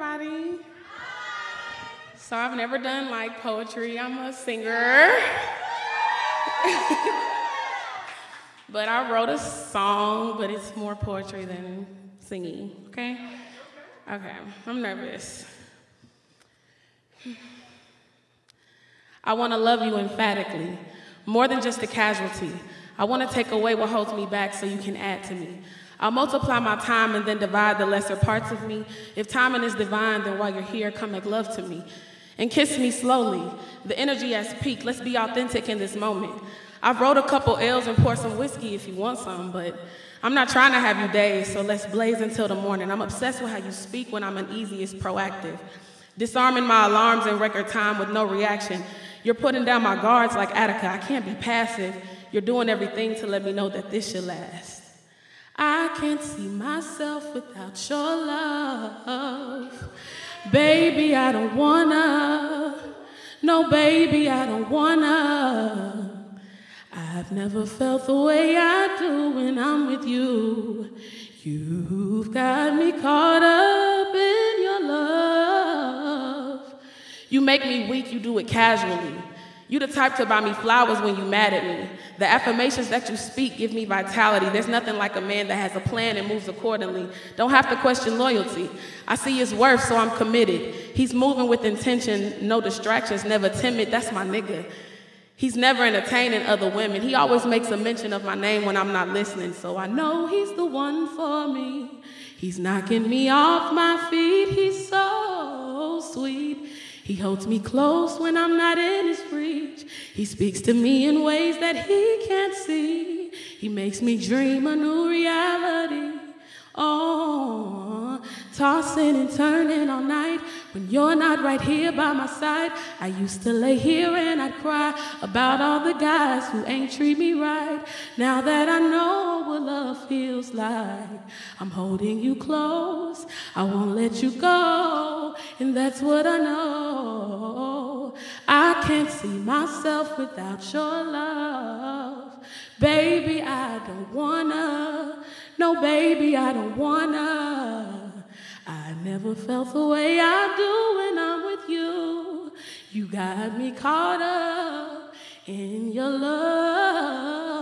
everybody. So I've never done like poetry. I'm a singer. but I wrote a song, but it's more poetry than singing, okay? Okay, I'm nervous. I want to love you emphatically, more than just a casualty. I want to take away what holds me back so you can add to me. I'll multiply my time and then divide the lesser parts of me. If timing is divine, then while you're here, come make love to me. And kiss me slowly. The energy has peaked. Let's be authentic in this moment. I've wrote a couple L's and poured some whiskey if you want some, but I'm not trying to have you days, so let's blaze until the morning. I'm obsessed with how you speak when I'm uneasy, it's proactive. Disarming my alarms in record time with no reaction. You're putting down my guards like Attica. I can't be passive. You're doing everything to let me know that this should last. I can't see myself without your love. Baby, I don't wanna. No, baby, I don't wanna. I've never felt the way I do when I'm with you. You've got me caught up in your love. You make me weak, you do it casually. You the type to buy me flowers when you mad at me. The affirmations that you speak give me vitality. There's nothing like a man that has a plan and moves accordingly. Don't have to question loyalty. I see his worth, so I'm committed. He's moving with intention, no distractions, never timid. That's my nigga. He's never entertaining other women. He always makes a mention of my name when I'm not listening, so I know he's the one for me. He's knocking me off my feet. He's so. He holds me close when I'm not in his reach. He speaks to me in ways that he can't see. He makes me dream a new reality. Oh, tossing and turning all night when you're not right here by my side. I used to lay here and I'd cry about all the guys who ain't treat me right. Now that I know what love feels like, I'm holding you close. I won't let you go, and that's what I know. I can't see myself without your love. Baby, I don't wanna. No, baby, I don't wanna. Never felt the way I do when I'm with you. You got me caught up in your love.